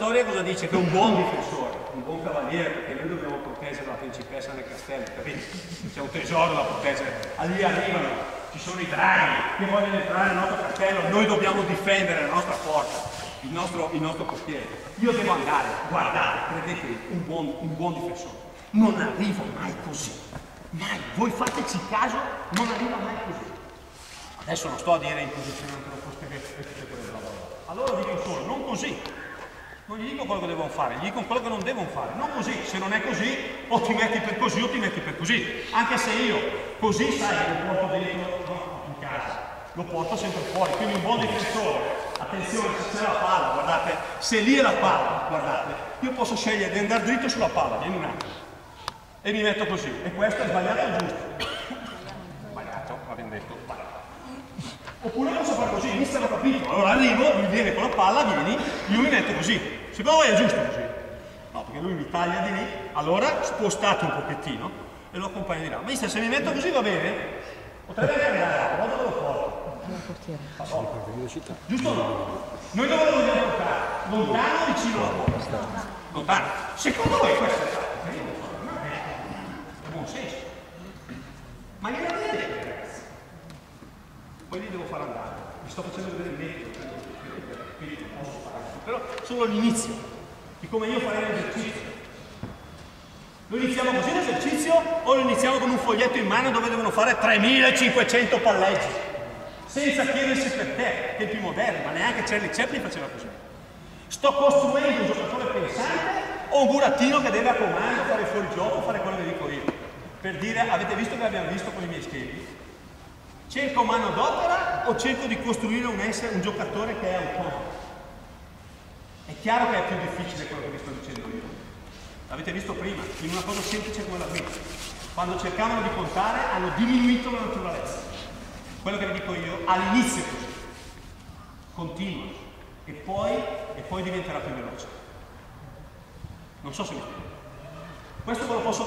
storia cosa dice? Che un buon difensore, un buon cavaliere, perché noi dobbiamo proteggere la principessa nel castello, capito? C'è un tesoro da proteggere. Lì arrivano, ci sono i draghi che vogliono entrare nel nostro castello, noi dobbiamo difendere la nostra porta, il nostro, il nostro portiere. Io devo andare, guardate, credetemi, un buon, un buon difensore. Non arrivo mai così. Mai. Voi fateci caso, non arriva mai così. Adesso non sto a dire in posizione lo e tutte quelle robe. Allora dico solo, non così. Non gli dico quello che devono fare, gli dico quello che non devono fare. Non così, se non è così, o ti metti per così o ti metti per così. Anche se io così, sai, lo porto dentro no, in casa, lo porto sempre fuori. Quindi un buon difensore, attenzione, se c'è la palla, guardate, se lì è la palla, guardate, io posso scegliere di andare dritto sulla palla, vieni un attimo. E mi metto così. E questo è sbagliato o giusto? Sbagliato, abbiamo detto, sbagliato. Oppure posso fare così, inizia capito. Allora arrivo, lui viene con la palla, vieni, io mi metto così. Secondo voi è giusto così? No, perché lui mi taglia di lì, allora spostate un pochettino e lo accompagno di là. Mister, se mi metto così va bene? Potrebbe anche andare, guarda dove lo porto. Giusto o no? Noi dove lo vogliamo portare? Lontano o vicino alla porta? Lontano. Secondo voi questo è fatto? È buon senso. Ma gliela vedete? Poi li devo far andare. Vi sto facendo vedere il metodo, quindi non posso fare, però solo l'inizio di come io farei l'esercizio. Lo iniziamo così l'esercizio o lo iniziamo con un foglietto in mano dove devono fare 3500 palleggi? Senza chiedersi perché, tempi moderni, ma neanche Charlie Chaplin faceva così. Sto costruendo un giocatore pensante o un burattino che deve a comando fare fuori gioco, fare quello che dico io? Per dire, avete visto che abbiamo visto con i miei schemi? Cerco mano d'opera o cerco di costruire un, essere, un giocatore che è autonomo? È chiaro che è più difficile quello che vi sto dicendo io. L'avete visto prima, in una cosa semplice come la guida. Quando cercavano di contare hanno diminuito la naturalezza. Quello che vi dico io, all'inizio è così. Continua. E poi, e poi diventerà più veloce. Non so se mi spiego. Questo ve lo posso